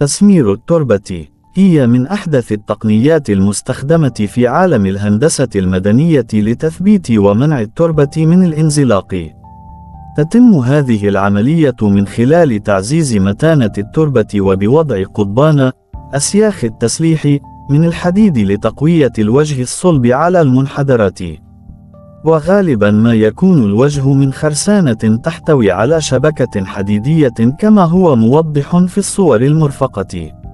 تسمير التربة هي من أحدث التقنيات المستخدمة في عالم الهندسة المدنية لتثبيت ومنع التربة من الانزلاق. تتم هذه العملية من خلال تعزيز متانة التربة وبوضع قضبان أسياخ التسليح من الحديد لتقوية الوجه الصلب على المنحدرات. وغالبا ما يكون الوجه من خرسانة تحتوي على شبكة حديدية كما هو موضح في الصور المرفقة.